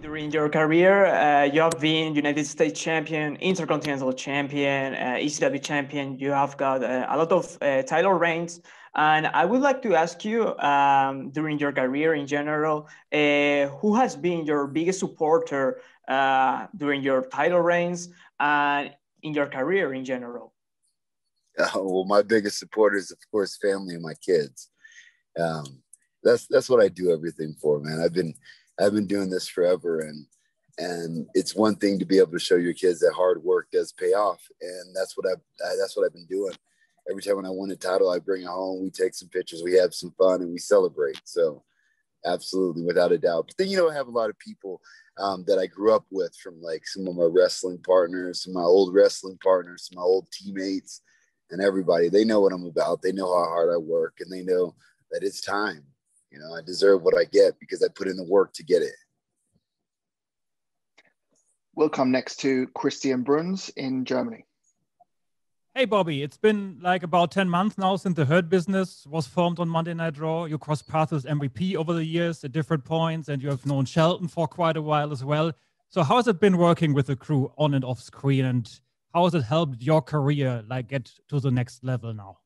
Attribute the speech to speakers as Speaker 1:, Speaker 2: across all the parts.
Speaker 1: during your career, uh, you have been United States champion, Intercontinental champion, uh, ECW champion. You have got uh, a lot of uh, title reigns. And I would like to ask you, um, during your career in general, uh, who has been your biggest supporter uh, during your title reigns and in your career in general?
Speaker 2: well, my biggest supporter is, of course, family and my kids. Um, that's that's what I do everything for, man. I've been I've been doing this forever, and and it's one thing to be able to show your kids that hard work does pay off, and that's what I've that's what I've been doing. Every time when I win a title, I bring it home. We take some pictures, we have some fun, and we celebrate. So, absolutely, without a doubt. But then you know, I have a lot of people um, that I grew up with, from like some of my wrestling partners, some of my old wrestling partners, some of my old teammates, and everybody. They know what I'm about. They know how hard I work, and they know that it's time you know, I deserve what I get because I put in the work to get it.
Speaker 3: We'll come next to Christian Bruns in Germany.
Speaker 4: Hey, Bobby, it's been like about 10 months now since the Hurt business was formed on Monday Night Raw. You crossed paths with MVP over the years at different points, and you have known Shelton for quite a while as well. So, how has it been working with the crew on and off screen, and how has it helped your career like get to the next level now?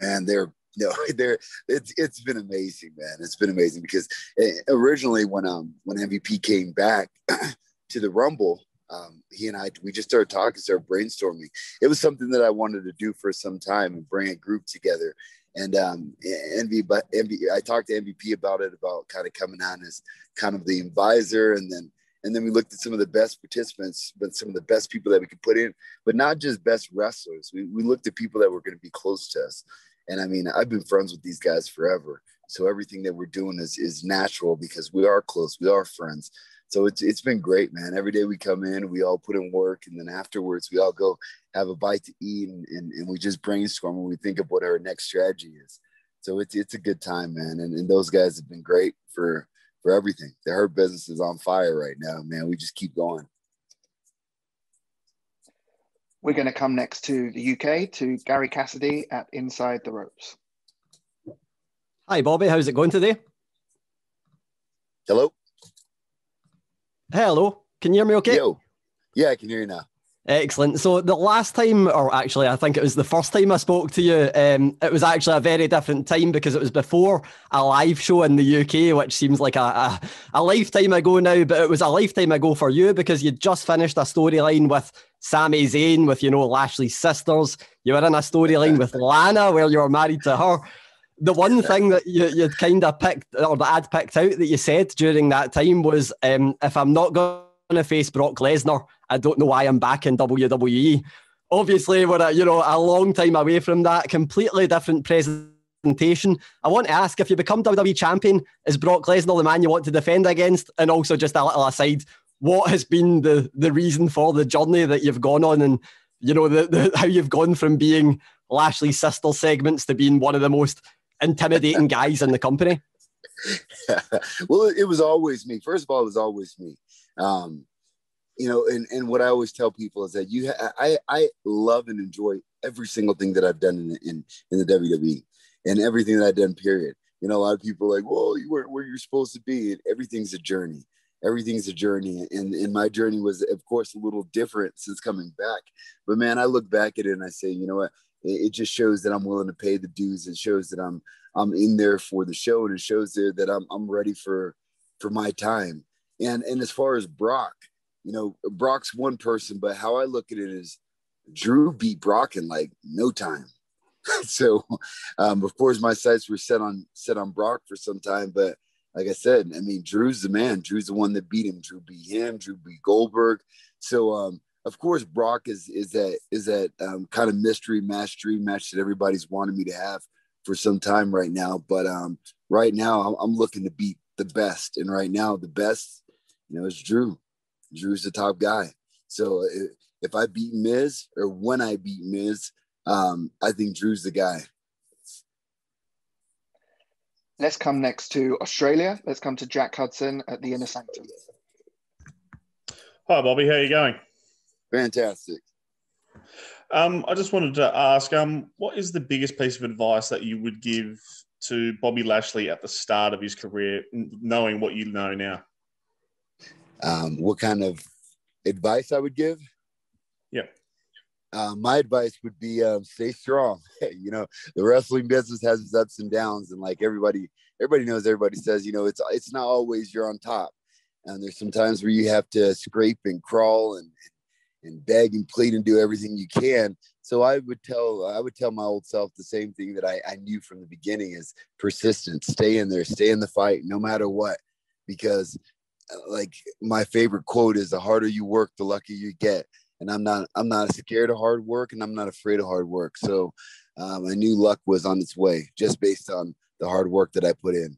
Speaker 2: Man, they're no, there it's it's been amazing, man. It's been amazing because eh, originally when um when MVP came back to the Rumble, um, he and I we just started talking, started brainstorming. It was something that I wanted to do for some time and bring a group together. And um, Envy, but Envy, I talked to MVP about it, about kind of coming on as kind of the advisor, and then and then we looked at some of the best participants, but some of the best people that we could put in, but not just best wrestlers. We, we looked at people that were going to be close to us. And I mean, I've been friends with these guys forever. So everything that we're doing is is natural because we are close, we are friends. So it's it's been great, man. Every day we come in, we all put in work, and then afterwards we all go have a bite to eat, and, and, and we just brainstorm and we think of what our next strategy is. So it's it's a good time, man. And, and those guys have been great for for everything. The Hurt business is on fire right now, man. We just keep going.
Speaker 3: We're going to come next to the UK to Gary Cassidy at Inside the Ropes.
Speaker 5: Hi, Bobby. How's it going today?
Speaker 2: Hello.
Speaker 5: Hello. Can you hear me okay?
Speaker 2: Yo. Yeah, I can hear you now.
Speaker 5: Excellent. So the last time, or actually, I think it was the first time I spoke to you, um, it was actually a very different time because it was before a live show in the UK, which seems like a, a, a lifetime ago now, but it was a lifetime ago for you because you just finished a storyline with Sami Zayn, with, you know, Lashley's sisters. You were in a storyline with Lana where you were married to her. The one thing that you, you kind of picked, or that I'd picked out that you said during that time was um, if I'm not going to face Brock Lesnar, I don't know why I'm back in WWE. Obviously, we're you know a long time away from that. Completely different presentation. I want to ask if you become WWE champion, is Brock Lesnar the man you want to defend against? And also, just a little aside, what has been the the reason for the journey that you've gone on, and you know the, the how you've gone from being Lashley's sister segments to being one of the most intimidating guys in the company?
Speaker 2: well, it was always me. First of all, it was always me. Um, you know, and, and what I always tell people is that you, ha- I, I love and enjoy every single thing that I've done in, in, in the WWE and everything that I've done, period. You know, a lot of people are like, well, you weren't where you're supposed to be. And everything's a journey. Everything's a journey. And, and my journey was, of course, a little different since coming back. But man, I look back at it and I say, you know what? It, it just shows that I'm willing to pay the dues. It shows that I'm, I'm in there for the show and it shows there that I'm, I'm ready for, for my time. And, and as far as Brock, you know, Brock's one person, but how I look at it is Drew beat Brock in like no time. so, um, of course, my sights were set on set on Brock for some time, but like I said, I mean, Drew's the man. Drew's the one that beat him. Drew beat him. Drew beat Goldberg. So, um, of course, Brock is is that is that um, kind of mystery match, dream match that everybody's wanted me to have for some time right now. But um, right now, I'm, I'm looking to beat the best, and right now, the best, you know, it's Drew. Drew's the top guy. So if I beat Miz or when I beat Miz, um, I think Drew's the guy.
Speaker 3: Let's come next to Australia. Let's come to Jack Hudson at the Inner Sanctum.
Speaker 6: Hi, Bobby. How are you going?
Speaker 2: Fantastic.
Speaker 6: Um, I just wanted to ask, um, what is the biggest piece of advice that you would give to Bobby Lashley at the start of his career, knowing what you know now?
Speaker 2: Um, what kind of advice I would give?
Speaker 6: Yeah.
Speaker 2: Uh, my advice would be um, stay strong. you know, the wrestling business has its ups and downs, and like everybody, everybody knows. Everybody says, you know, it's it's not always you're on top, and there's some times where you have to scrape and crawl and and beg and plead and do everything you can. So I would tell I would tell my old self the same thing that I, I knew from the beginning is persistent, stay in there, stay in the fight, no matter what, because like my favorite quote is the harder you work, the luckier you get. And I'm not I'm not scared of hard work and I'm not afraid of hard work. So um, I knew luck was on its way just based on the hard work that I put in.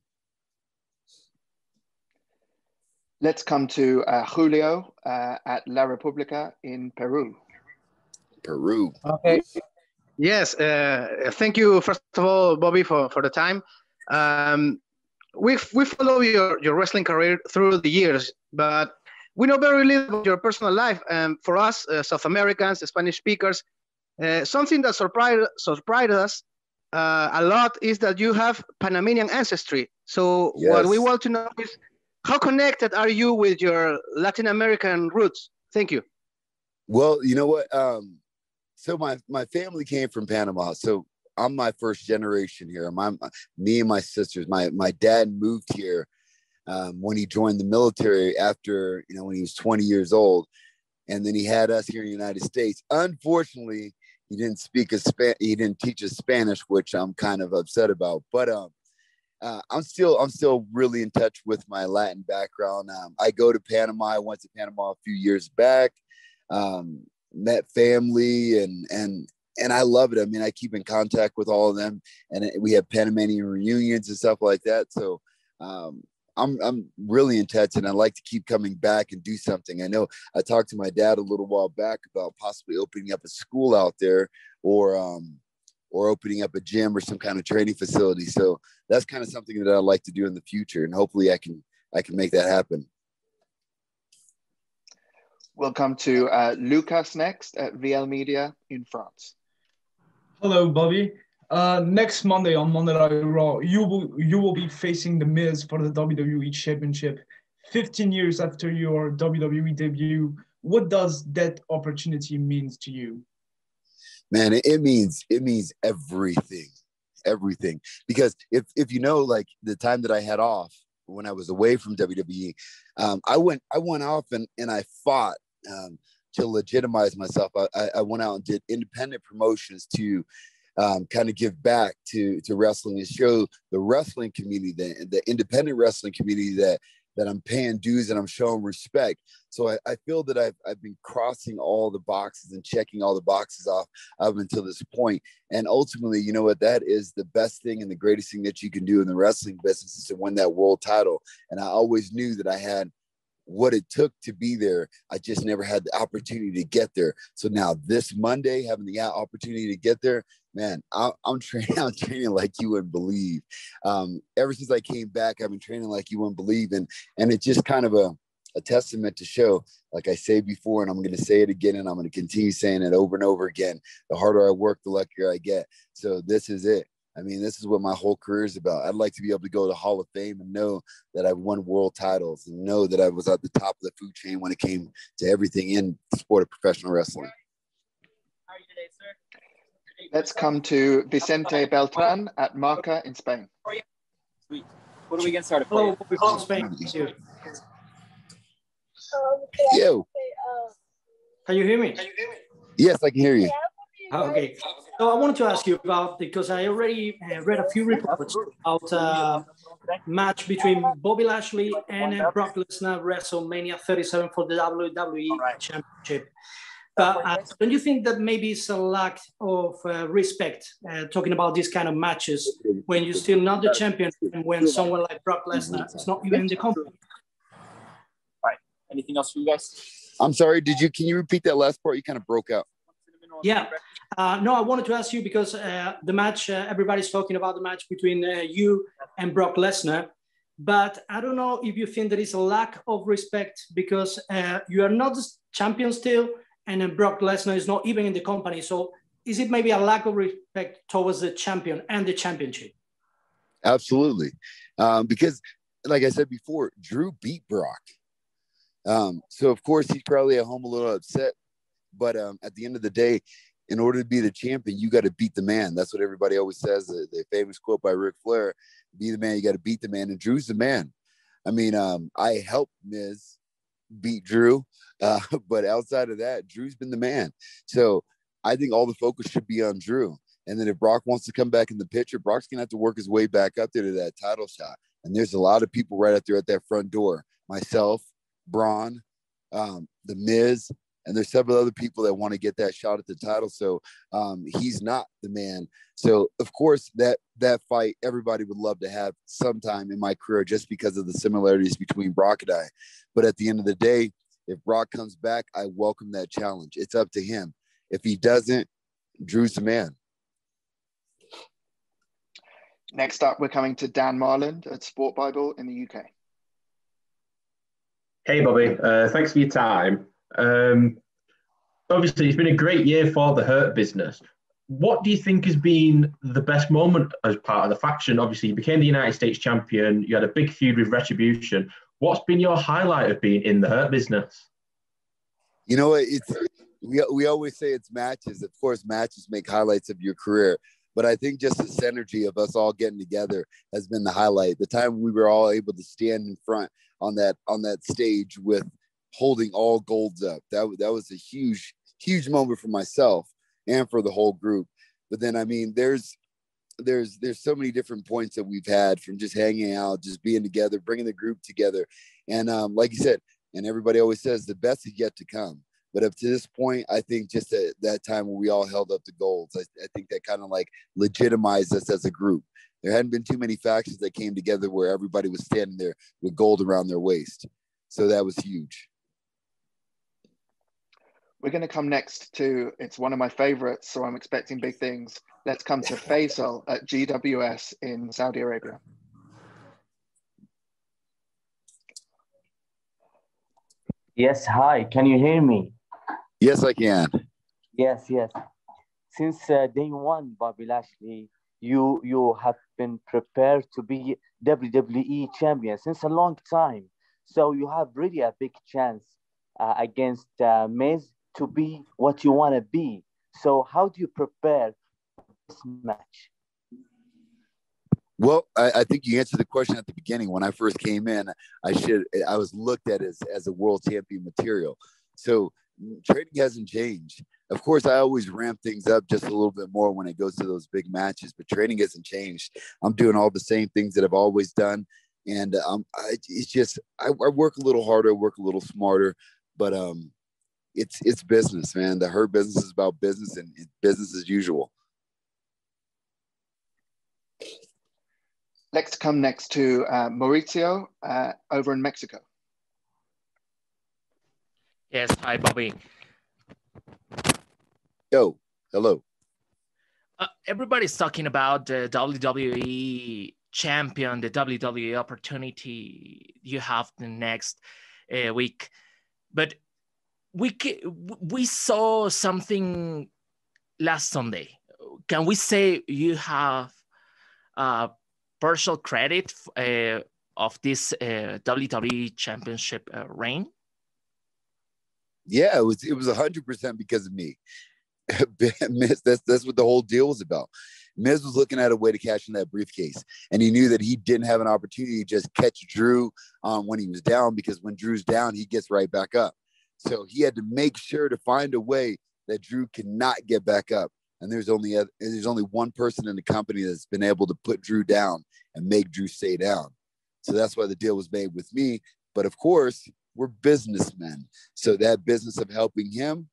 Speaker 3: Let's come to uh, Julio uh, at La República in Peru.
Speaker 2: Peru.
Speaker 7: Okay. Yes. Uh, thank you, first of all, Bobby, for, for the time. Um, we we follow your, your wrestling career through the years, but we know very little about your personal life. And for us, uh, South Americans, Spanish speakers, uh, something that surprised surprised us uh, a lot is that you have Panamanian ancestry. So yes. what we want to know is how connected are you with your Latin American roots? Thank you.
Speaker 2: Well, you know what? Um, so my my family came from Panama. So I'm my first generation here. My, me and my sisters. My my dad moved here um, when he joined the military after you know when he was 20 years old, and then he had us here in the United States. Unfortunately, he didn't speak a span. He didn't teach us Spanish, which I'm kind of upset about. But um, uh, I'm still I'm still really in touch with my Latin background. Um, I go to Panama. I went to Panama a few years back. Um, met family and and and I love it. I mean, I keep in contact with all of them, and we have Panamanian reunions and stuff like that. So um, I'm I'm really in touch, and I like to keep coming back and do something. I know I talked to my dad a little while back about possibly opening up a school out there, or um, or opening up a gym or some kind of training facility. So that's kind of something that I'd like to do in the future, and hopefully I can I can make that happen.
Speaker 3: We'll come to uh, Lucas next at VL Media in France.
Speaker 8: Hello, Bobby. Uh, next Monday on Monday Night Raw, you will you will be facing The Miz for the WWE Championship. 15 years after your WWE debut, what does that opportunity means to you?
Speaker 2: man it, it means it means everything everything because if if you know like the time that i had off when i was away from wwe um, i went i went off and and i fought um, to legitimize myself I, I went out and did independent promotions to um, kind of give back to to wrestling and show the wrestling community the, the independent wrestling community that that I'm paying dues and I'm showing respect. So I, I, feel that I've, I've been crossing all the boxes and checking all the boxes off up until this point. And ultimately, you know what? That is the best thing and the greatest thing that you can do in the wrestling business is to win that world title. And I always knew that I had what it took to be there. I just never had the opportunity to get there. So now this Monday, having the opportunity to get there, man, I, am training. I'm training like you wouldn't believe. Um, ever since I came back, I've been training like you wouldn't believe, and and it's just kind of a a testament to show, like I say before, and I'm going to say it again, and I'm going to continue saying it over and over again. The harder I work, the luckier I get. So this is it. I mean, this is what my whole career is about. I'd like to be able to go to the Hall of Fame and know that I've won world titles and know that I was at the top of the food chain when it came to everything in the sport of professional wrestling.
Speaker 3: Let's come to Vicente Beltran at Marca in Spain.
Speaker 9: Sweet. What are we getting started
Speaker 10: for? Oh, Hello, Spain.
Speaker 2: Yo.
Speaker 10: Can you hear me?
Speaker 2: Yes, I can hear you.
Speaker 10: Ah, okay. So I wanted to ask you about because I already uh, read a few reports about uh, match between Bobby Lashley and uh, Brock Lesnar WrestleMania 37 for the WWE right. Championship. But uh, don't you think that maybe it's a lack of uh, respect uh, talking about these kind of matches when you're still not the champion and when someone like Brock Lesnar is not even in the company?
Speaker 9: All right. Anything else for you guys?
Speaker 2: I'm sorry. Did you? Can you repeat that last part? You kind of broke out.
Speaker 10: Yeah. Uh, no, I wanted to ask you because uh, the match, uh, everybody's talking about the match between uh, you and Brock Lesnar. But I don't know if you think there is a lack of respect because uh, you are not the champion still, and then Brock Lesnar is not even in the company. So is it maybe a lack of respect towards the champion and the championship?
Speaker 2: Absolutely. Um, because, like I said before, Drew beat Brock. Um, so of course he's probably at home a little upset, but um, at the end of the day, in order to be the champion, you got to beat the man. That's what everybody always says. The, the famous quote by Ric Flair: "Be the man, you got to beat the man." And Drew's the man. I mean, um, I helped Miz beat Drew, uh, but outside of that, Drew's been the man. So I think all the focus should be on Drew. And then if Brock wants to come back in the picture, Brock's gonna have to work his way back up there to that title shot. And there's a lot of people right up there at that front door. Myself, Braun, um, the Miz, and there's several other people that want to get that shot at the title. So um, he's not the man. So of course that that fight everybody would love to have sometime in my career just because of the similarities between Brock and I. But at the end of the day, if Brock comes back, I welcome that challenge. It's up to him. If he doesn't, Drew's the man.
Speaker 3: Next up, we're coming to Dan Marland at Sport Bible in the UK.
Speaker 11: Hey, Bobby. Uh, thanks for your time. Um, obviously, it's been a great year for the Hurt business. What do you think has been the best moment as part of the faction? Obviously, you became the United States champion. You had a big feud with Retribution. What's been your highlight of being in the Hurt business?
Speaker 2: You know, it's we we always say it's matches. Of course, matches make highlights of your career. But I think just the synergy of us all getting together has been the highlight. The time we were all able to stand in front on that on that stage with holding all golds up. That that was a huge huge moment for myself and for the whole group. But then I mean, there's there's there's so many different points that we've had from just hanging out, just being together, bringing the group together, and um, like you said, and everybody always says the best is yet to come. But up to this point, I think just at that time when we all held up the golds, I, I think that kind of like legitimized us as a group. There hadn't been too many factions that came together where everybody was standing there with gold around their waist. So that was huge.
Speaker 3: We're going to come next to, it's one of my favorites, so I'm expecting big things. Let's come to Faisal at GWS in Saudi Arabia.
Speaker 12: Yes, hi, can you hear me?
Speaker 2: Yes, I can.
Speaker 12: Yes, yes. Since uh, day one, Bobby Lashley, you you have been prepared to be WWE champion since a long time. So you have really a big chance uh, against uh, Miz to be what you want to be. So how do you prepare this match?
Speaker 2: Well, I, I, think you answered the question at the beginning. When I first came in, I should I was looked at as as a world champion material. So training hasn't changed. Of course, I always ramp things up just a little bit more when it goes to those big matches, but training hasn't changed. I'm doing all the same things that I've always done, and um, I, it's just I, I work a little harder, work a little smarter, but um, it's it's business, man. The Hurt business is about business and business as usual.
Speaker 3: Let's come next to uh, Mauricio uh, over in Mexico.
Speaker 13: Yes, hi, Bobby.
Speaker 2: Yo, hello.
Speaker 13: Uh, everybody's talking about the WWE champion, the WWE opportunity you have the next uh, week, but we we saw something last Sunday. Can we say you have uh, partial credit uh, of this uh, WWE championship uh, reign?
Speaker 2: Yeah, it was it was hundred percent because of me. Miz, that's that's what the whole deal was about. Miz was looking at a way to cash in that briefcase, and he knew that he didn't have an opportunity to just catch Drew um, when he was down because when Drew's down, he gets right back up. So he had to make sure to find a way that Drew cannot get back up. And there's only a, there's only one person in the company that's been able to put Drew down and make Drew stay down. So that's why the deal was made with me. But of course, we're businessmen. So that business of helping him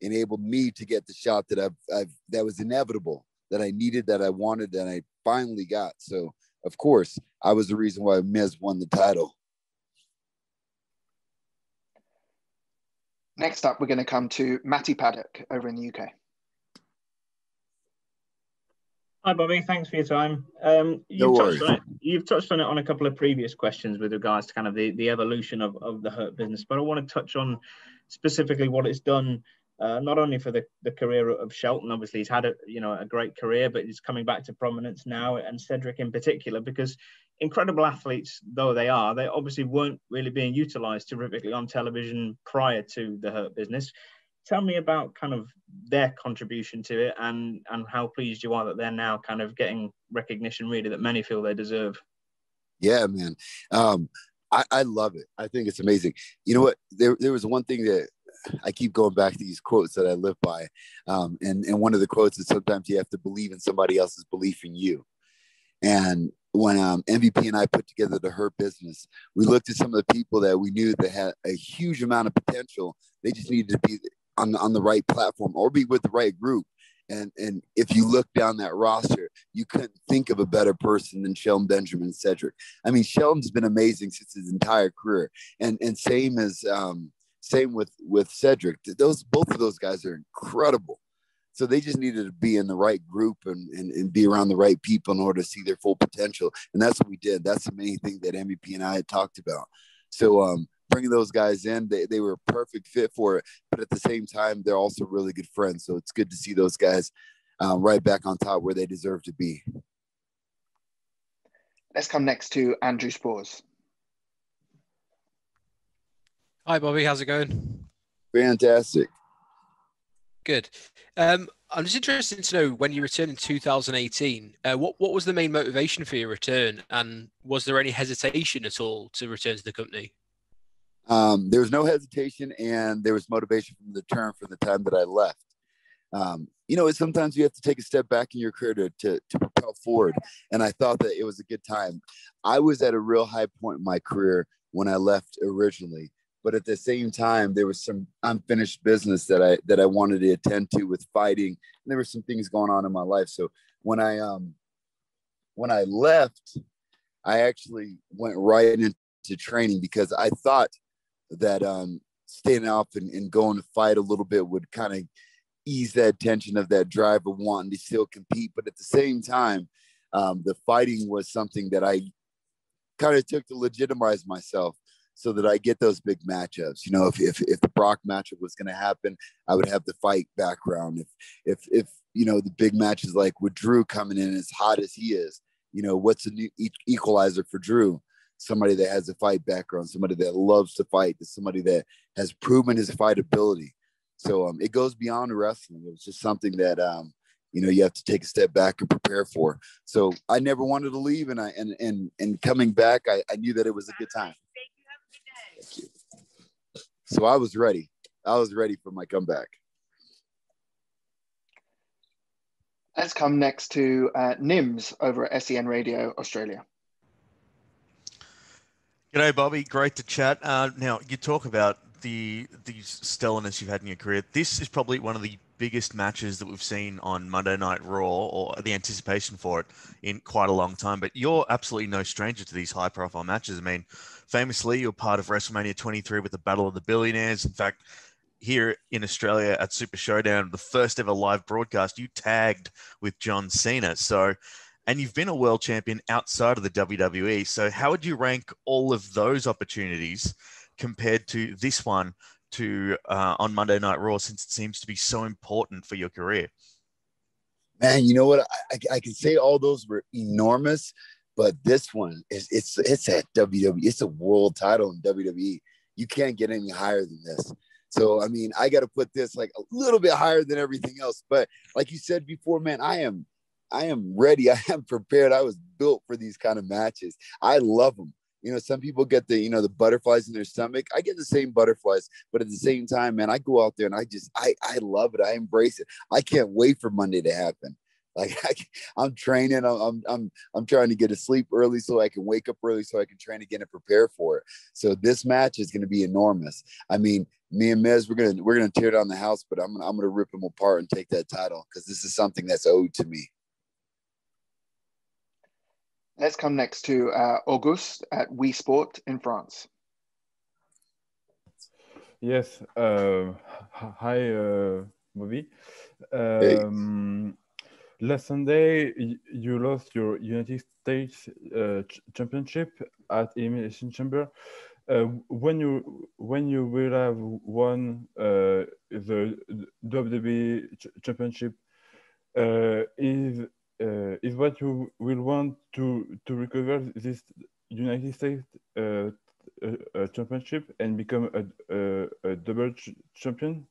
Speaker 2: enabled me to get the shot that I've, I've that was inevitable, that I needed, that I wanted, that I finally got. So of course, I was the reason why Miz won the title.
Speaker 3: Next up, we're going to come to Matty Paddock over in the UK.
Speaker 14: Hi, Bobby. Thanks for your time. Um, you've,
Speaker 2: no
Speaker 14: touched on it, you've touched on it on a couple of previous questions with regards to kind of the, the evolution of, of the Hurt business, but I want to touch on specifically what it's done uh, not only for the, the career of Shelton, obviously he's had a you know a great career, but he's coming back to prominence now, and Cedric in particular, because incredible athletes though they are, they obviously weren't really being utilized terrifically on television prior to the Hurt Business. Tell me about kind of their contribution to it, and and how pleased you are that they're now kind of getting recognition really that many feel they deserve.
Speaker 2: Yeah, man. Um, I, I love it. I think it's amazing. You know what? There, there was one thing that I keep going back to these quotes that I live by. Um, and, and one of the quotes is sometimes you have to believe in somebody else's belief in you. And when um, MVP and I put together the Hurt Business, we looked at some of the people that we knew that had a huge amount of potential. They just needed to be on, on the right platform or be with the right group. And, and if you look down that roster, you couldn't think of a better person than Shelton Benjamin Cedric. I mean, Shelton's been amazing since his entire career. And, and same as um, same with with Cedric. Those both of those guys are incredible. So they just needed to be in the right group and, and, and be around the right people in order to see their full potential. And that's what we did. That's the main thing that MVP and I had talked about. So um, bringing those guys in, they, they were a perfect fit for it. But at the same time, they're also really good friends. So it's good to see those guys um, right back on top where they deserve to be.
Speaker 3: Let's come next to Andrew Spores.
Speaker 15: Hi, Bobby. How's it going?
Speaker 2: Fantastic.
Speaker 15: Good. Um, I'm just interested to know when you returned in 2018, uh, what, what was the main motivation for your return? And was there any hesitation at all to return to the company?
Speaker 2: Um, there was no hesitation and there was motivation from the term from the time that I left. Um, you know, sometimes you have to take a step back in your career to, to, to propel forward. And I thought that it was a good time. I was at a real high point in my career when I left originally but at the same time there was some unfinished business that i that i wanted to attend to with fighting. And there were some things going on in my life. So when i um when i left i actually went right into training because i thought that um staying off and, and going to fight a little bit would kind of ease that tension of that drive of wanting to still compete. But at the same time um, the fighting was something that i kind of took to legitimize myself so that I get those big matchups. You know, if if, if the Brock matchup was going to happen, I would have the fight background. If if if you know the big matches like with Drew coming in as hot as he is, you know, what's a new equalizer for Drew? Somebody that has a fight background, somebody that loves to fight, somebody that has proven his fight ability. So um, it goes beyond wrestling. It was just something that um, you know you have to take a step back and prepare for. So I never wanted to leave, and I and and and coming back, I, I knew that it was a good time. Thank you. So I was ready. I was ready for my comeback.
Speaker 3: Let's come next to uh, Nims over at SEN Radio Australia.
Speaker 16: G'day, Bobby. Great to chat. Uh, now, you talk about the the stellarness you've had in your career. This is probably one of the biggest matches that we've seen on Monday Night Raw, or the anticipation for it, in quite a long time. But you're absolutely no stranger to these high profile matches. I mean, famously, you're part of WrestleMania 23 with the Battle of the Billionaires. In fact, here in Australia at Super Showdown, the first ever live broadcast, you tagged with John Cena. So, and you've been a world champion outside of the WWE. So, how would you rank all of those opportunities compared to this one to uh, on Monday Night Raw, since it seems to be so important for your career?
Speaker 2: Man, you know what? I, I, I can say all those were enormous, but this one is it's it's at WWE. It's a world title in WWE. You can't get any higher than this. So I mean, I got to put this like a little bit higher than everything else. But like you said before, man, I am I am ready. I am prepared. I was built for these kind of matches. I love them. You know, some people get the, you know, the butterflies in their stomach. I get the same butterflies, but at the same time, man, I go out there and I just, I, I love it. I embrace it. I can't wait for Monday to happen. Like I, am training. I'm, I'm, I'm trying to get to sleep early so I can wake up early so I can train again and prepare for it. So this match is going to be enormous. I mean, me and Miz, we're gonna we're gonna tear down the house, but I'm gonna I'm gonna rip them apart and take that title because this is something that's owed to me.
Speaker 3: Let's come next to uh, Auguste at Wii Sport in France.
Speaker 17: Yes. Uh, hi, uh, Bobby. Um, hey last Sunday, you lost your United States uh, Championship at Elimination Chamber. uh, when you when you will have won uh, the WWE ch championship, uh, is uh, is what you will want to to recover this United States uh, championship and become a, a, a double ch champion?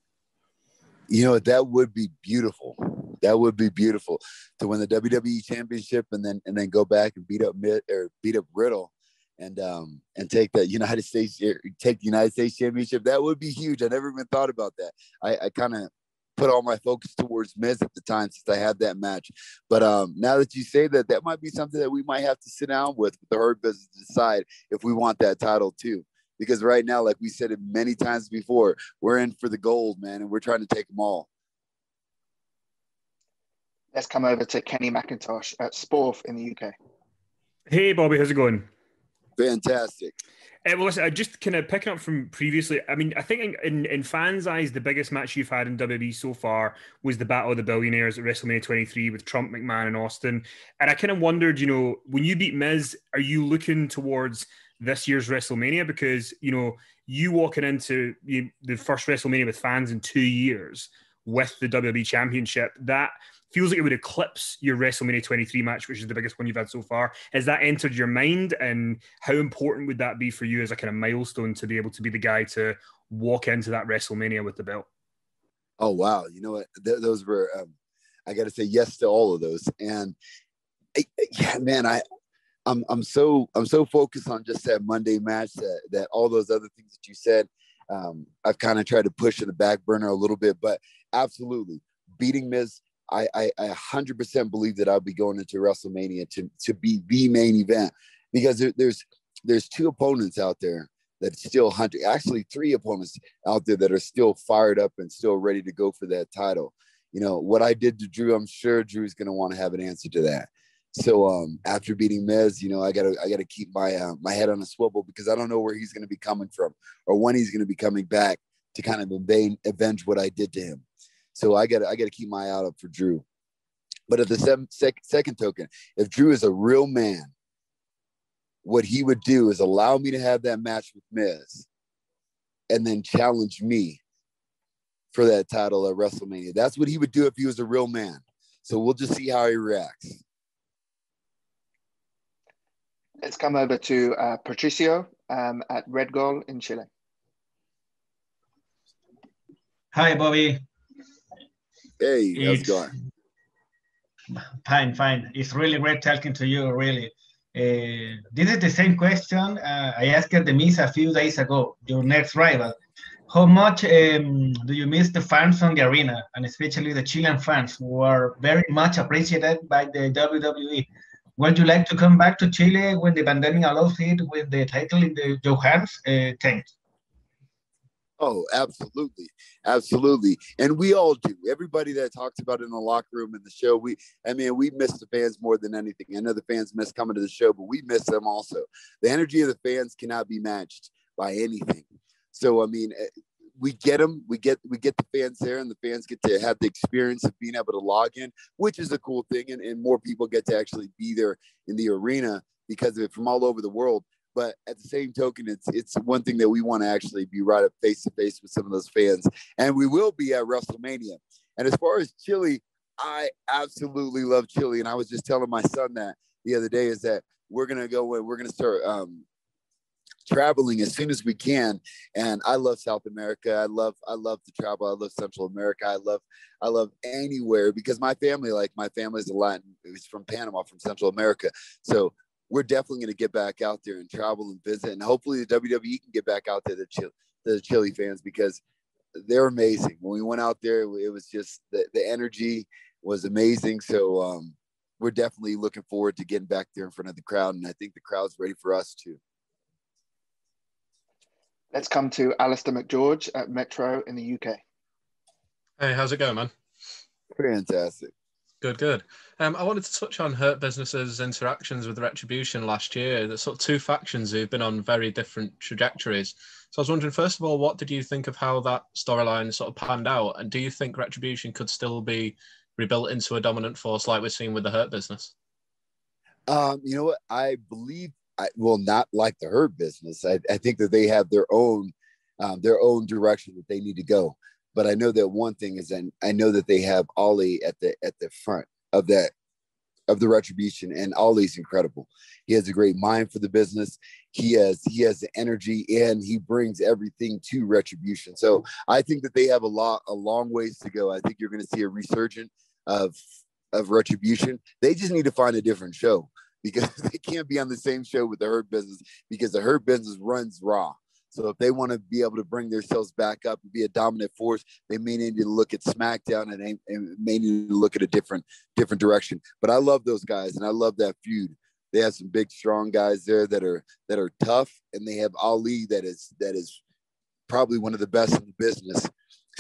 Speaker 2: You know that would be beautiful. That would be beautiful to win the WWE championship and then and then go back and beat up mid or beat up Riddle and um and take the United States take the United States championship. That would be huge. I never even thought about that. I, I kind of put all my focus towards Miz at the time since I had that match. But um now that you say that, that might be something that we might have to sit down with, with the hurt business to decide if we want that title too. Because right now, like we said it many times before, we're in for the gold, man, and we're trying to take them all.
Speaker 3: Let's come over to Kenny McIntosh at Sporf in the UK.
Speaker 18: Hey, Bobby, how's it going?
Speaker 2: Fantastic.
Speaker 18: Uh, well, listen, I just kind of picking up from previously. I mean, I think in, in fans' eyes, the biggest match you've had in WWE so far was the Battle of the Billionaires at WrestleMania 23 with Trump, McMahon, and Austin. And I kind of wondered, you know, when you beat Miz, are you looking towards this year's WrestleMania? Because you know, you walking into the first WrestleMania with fans in two years with the WWE Championship, that feels like it would eclipse your WrestleMania 23 match, which is the biggest one you've had so far. Has that entered your mind? And how important would that be for you as a kind of milestone to be able to be the guy to walk into that WrestleMania with the belt?
Speaker 2: Oh, wow. You know what? Th- those were, um, I got to say yes to all of those. And yeah, man, I, I'm, I'm so, I'm so focused on just that Monday match that, that all those other things that you said, um, I've kind of tried to push in the back burner a little bit, but absolutely beating Miz I, I, I 100% believe that I'll be going into WrestleMania to, to be the main event because there, there's there's two opponents out there that still hunting. Actually, three opponents out there that are still fired up and still ready to go for that title. You know what I did to Drew. I'm sure Drew's going to want to have an answer to that. So um, after beating Miz, you know, I gotta I gotta keep my uh, my head on a swivel because I don't know where he's going to be coming from or when he's going to be coming back to kind of avenge what I did to him. So I gotta I got to keep my eye out for Drew. But at the seven, sec, second token, if Drew is a real man, what he would do is allow me to have that match with Miz, and then challenge me for that title at WrestleMania. That's what he would do if he was a real man. So we'll just see how he reacts.
Speaker 3: Let's come over to uh, Patricio um, at RedGol in Chile.
Speaker 19: Hi, Bobby.
Speaker 2: Hey, how's it going?
Speaker 19: Fine, fine. It's really great talking to you, really. Uh, this is the same question uh, I asked the Miz a few days ago, your next rival. How much um, do you miss the fans on the arena, and especially the Chilean fans who are very much appreciated by the WWE? Would you like to come back to Chile when the pandemic allows it with the title in the, your hands? Uh, thanks.
Speaker 2: Oh, absolutely. Absolutely. And we all do. Everybody that talks about it in the locker room in the show, we, I mean, we miss the fans more than anything. I know the fans miss coming to the show, but we miss them also. The energy of the fans cannot be matched by anything. So, I mean, eh, we get them, we get, we get the fans there and the fans get to have the experience of being able to log in, which is a cool thing. And, and more people get to actually be there in the arena because of it from all over the world. But at the same token, it's it's one thing that we want to actually be right up face to face with some of those fans, and we will be at WrestleMania. And as far as Chile, I absolutely love Chile, and I was just telling my son that the other day is that we're gonna go and we're gonna start um, traveling as soon as we can. And i love south america. I love i love to travel. I love central america. I love i love anywhere because my family like my family's a latin it's from panama from central america. So we're definitely going to get back out there and travel and visit, and hopefully the WWE can get back out there to, Chile, the Chile fans because they're amazing. When we went out there, it was just the, the energy was amazing. So um, we're definitely looking forward to getting back there in front of the crowd, and I think the crowd's ready for us too.
Speaker 3: Let's come to Alistair McGeorge at Metro in the UK.
Speaker 20: Hey, how's it going, man?
Speaker 2: Fantastic.
Speaker 20: Good, good. Um, I wanted to touch on Hurt Business's interactions with Retribution last year. There's sort of two factions who've been on very different trajectories. So I was wondering, first of all, what did you think of how that storyline sort of panned out? And do you think Retribution could still be rebuilt into a dominant force like we're seeing with the Hurt Business?
Speaker 2: Um, you know what? I believe I will not like the hurt business. I, I think that they have their own um, their own direction that they need to go. But I know that one thing is, and I know that they have Ali at the at the front of that of the retribution, and Ali's incredible. He has a great mind for the business. He has he has the energy, and he brings everything to retribution. So I think that they have a lot a long ways to go. I think you're going to see a resurgence of of retribution. They just need to find a different show because they can't be on the same show with the hurt business because the hurt business runs raw. So if they want to be able to bring themselves back up and be a dominant force, they may need to look at SmackDown and, and may need to look at a different different direction. But I love those guys and I love that feud. They have some big, strong guys there that are that are tough, and they have Ali that is that is probably one of the best in the business.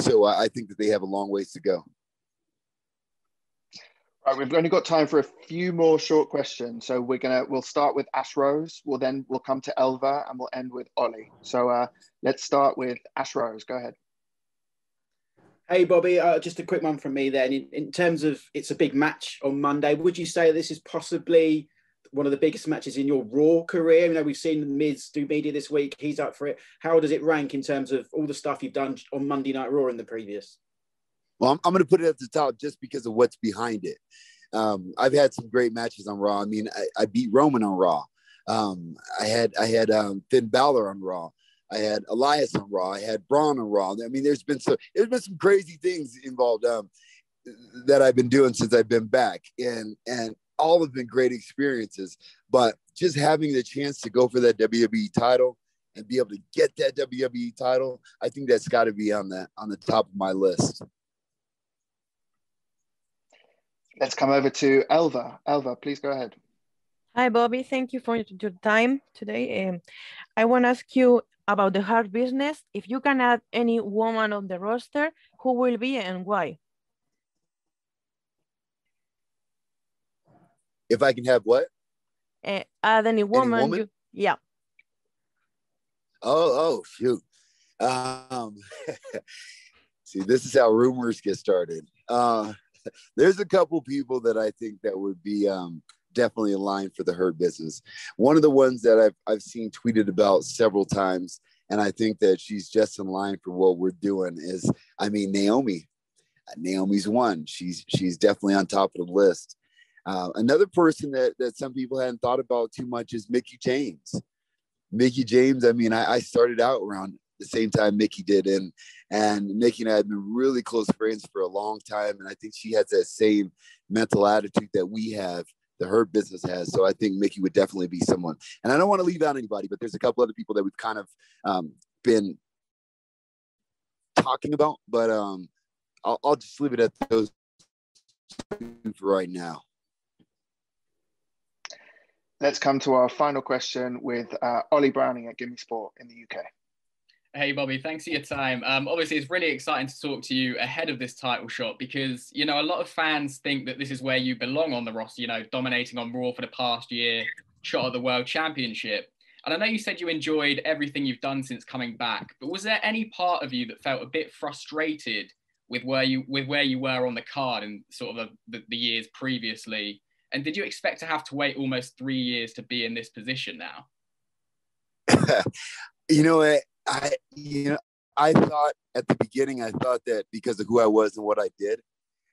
Speaker 2: So I think that they have a long ways to go.
Speaker 3: Right, we've only got time for a few more short questions. So we're gonna we'll start with Ash Rose. We'll then we'll come to Elva and we'll end with Ollie. So uh, let's start with Ash Rose. Go ahead.
Speaker 21: Hey Bobby, uh, just a quick one from me then. In, in terms of it's a big match on Monday, would you say this is possibly one of the biggest matches in your Raw career? You know, we've seen Miz do media this week. He's up for it. How does it rank in terms of all the stuff you've done on Monday Night Raw in the previous?
Speaker 2: Well, I'm, I'm going to put it at the top just because of what's behind it. Um, I've had some great matches on Raw. I mean, I, I beat Roman on Raw. Um, I had I had um, Finn Balor on Raw. I had Elias on Raw. I had Braun on Raw. I mean, there's been so there's been some crazy things involved um, that I've been doing since I've been back, and and all have been great experiences. But just having the chance to go for that WWE title and be able to get that WWE title, I think that's got to be on the on the top of my list.
Speaker 3: Let's come over to Elva. Elva, please go ahead.
Speaker 22: Hi, Bobby. Thank you for your time today. Um, I want to ask you about the hard business. If you can add any woman on the roster, who will be and why?
Speaker 2: If I can have what?
Speaker 22: Uh, add any woman.
Speaker 2: woman?
Speaker 22: You, yeah.
Speaker 2: Oh, oh, shoot. Um, see, this is how rumors get started. Uh, there's a couple people that I think that would be um, definitely in line for the hurt business. One of the ones that I've, I've seen tweeted about several times, and I think that she's just in line for what we're doing is, I mean, Naomi. Naomi's one. She's she's definitely on top of the list. Uh, another person that that some people hadn't thought about too much is Mickie James. Mickie James. I mean, I, I started out around the same time Mickie did, and and Mickie and I have been really close friends for a long time. And I think she has that same mental attitude that we have, that her business has. So I think Mickie would definitely be someone. And I don't want to leave out anybody, but there's a couple other people that we've kind of um, been talking about, but um, I'll, I'll just leave it at those for right now.
Speaker 3: Let's come to our final question with uh, Ollie Browning at Gimme Sport in the UK.
Speaker 23: Hey, Bobby, thanks for your time. Um, obviously, it's really exciting to talk to you ahead of this title shot because, you know, a lot of fans think that this is where you belong on the roster, you know, dominating on Raw for the past year, shot at the World Championship. And I know you said you enjoyed everything you've done since coming back, but was there any part of you that felt a bit frustrated with where you with where you were on the card and sort of the, the, years previously? And did you expect to have to wait almost three years to be in this position now?
Speaker 2: you know what? I you know I thought at the beginning I thought that because of who I was and what I did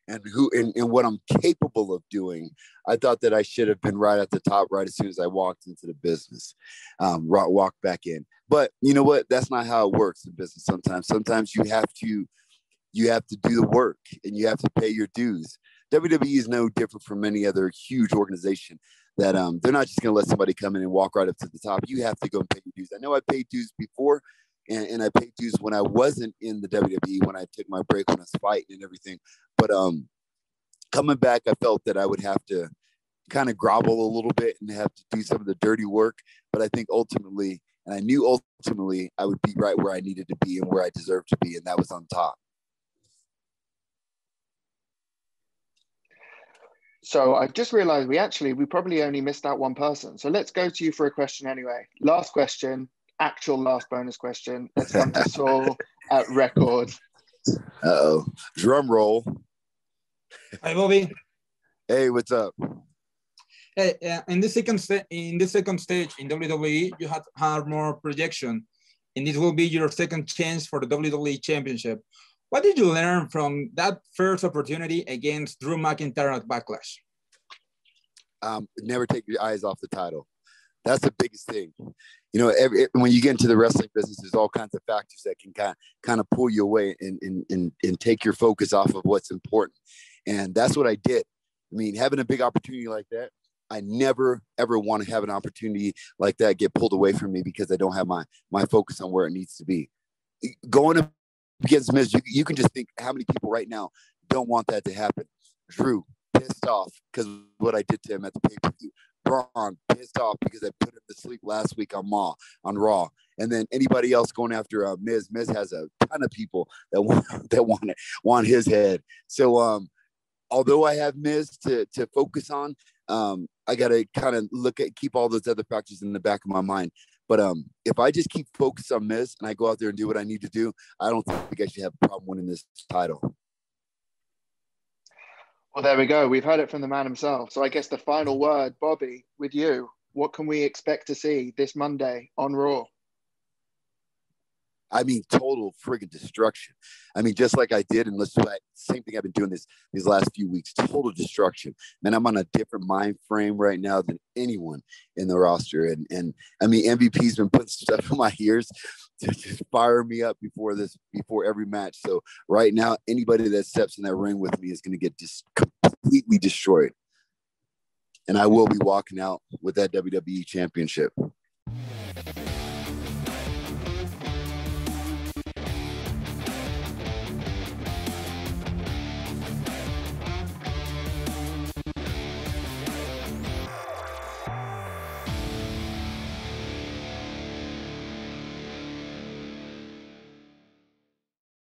Speaker 2: and who and, and what I'm capable of doing, I thought that I should have been right at the top right as soon as I walked into the business, um, walked back in. But you know what? That's not how it works in business. Sometimes, sometimes you have to you have to do the work and you have to pay your dues. WWE is no different from any other huge organization that um, they're not just going to let somebody come in and walk right up to the top. You have to go and pay your dues. I know I paid dues before, and, and I paid dues when I wasn't in the WWE, when I took my break, when I was fighting and everything. But um, coming back, I felt that I would have to kind of grovel a little bit and have to do some of the dirty work. But I think ultimately, and I knew ultimately I would be right where I needed to be and where I deserved to be, and that was on top.
Speaker 3: So I've just realized we actually, we probably only missed out one person. So let's go to you for a question anyway. Last question, actual last bonus question. Let's come to Saul at record.
Speaker 2: Uh-oh. Drum roll.
Speaker 24: Hi, Bobby.
Speaker 2: Hey, what's up?
Speaker 25: Hey, uh, in the second sta- in the second stage in WWE, you had had more projection, and this will be your second chance for the WWE Championship. What did you learn from that first opportunity against Drew McIntyre at Backlash?
Speaker 2: um, never take your eyes off the title. That's the biggest thing. You know, every, when you get into the wrestling business, there's all kinds of factors that can kind of, kind of pull you away and, and, and, and take your focus off of what's important. And that's what I did. I mean, having a big opportunity like that, I never ever want to have an opportunity like that get pulled away from me because I don't have my my focus on where it needs to be. Going up against Miz, you, you can just think how many people right now don't want that to happen. Drew pissed off because what I did to him at the pay per view. Braun pissed off because I put him to sleep last week on Raw, on Raw, and then anybody else going after uh, Miz. Miz has a ton of people that want that want want his head. So um, although I have Miz to to focus on, um, I got to kind of look at keep all those other factors in the back of my mind. But um, if I just keep focused on Miz and I go out there and do what I need to do, I don't think I should have a problem winning this title.
Speaker 3: Well, there we go. We've heard it from the man himself. So I guess the final word, Bobby, with you. What can we expect to see this Monday on Raw?
Speaker 2: I mean, total friggin' destruction. I mean, just like I did, and let's do that same thing I've been doing this these last few weeks. Total destruction. Man, I'm on a different mind frame right now than anyone in the roster. And and I mean, MVP's been putting stuff in my ears to just fire me up before this, before every match. So right now, anybody that steps in that ring with me is going to get just completely destroyed. And I will be walking out with that WWE championship.